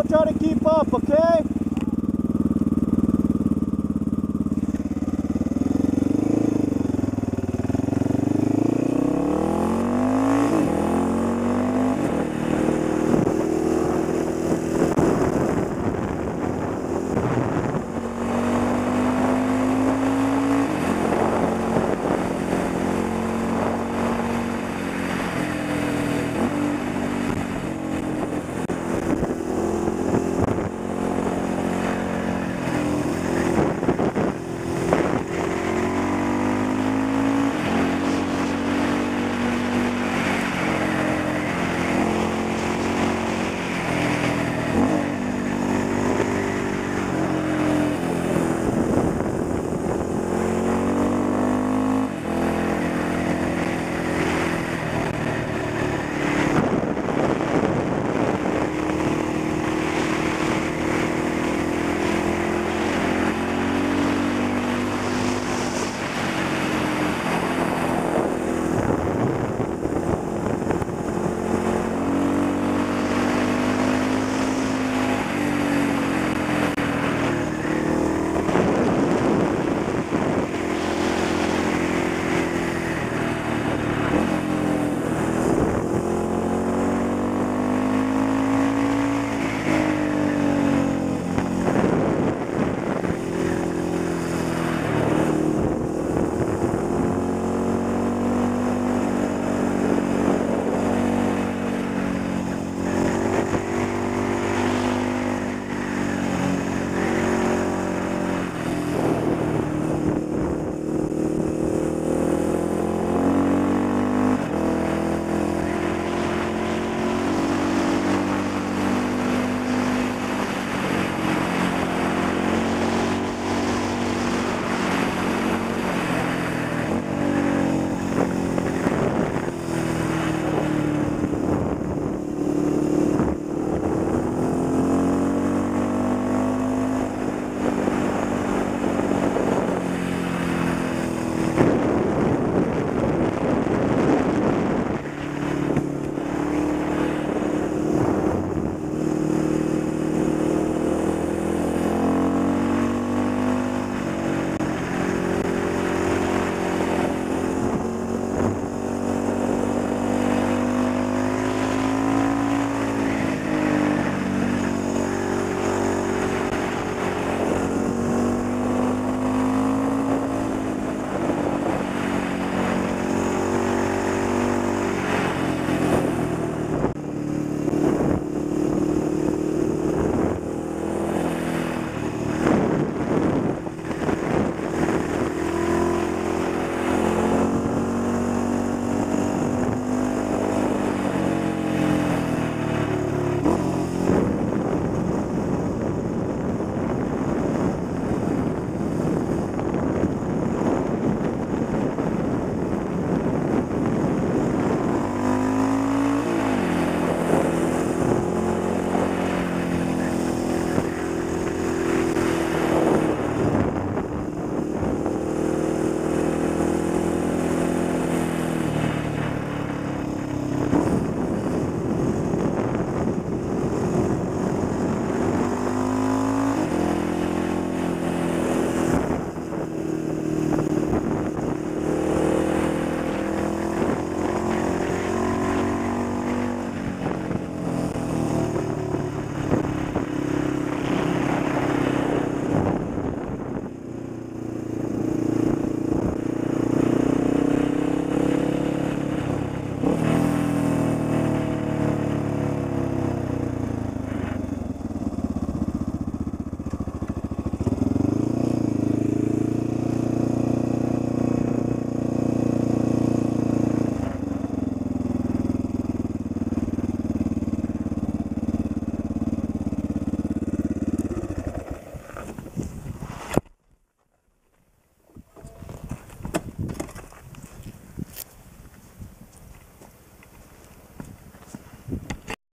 I'll try to keep up, okay?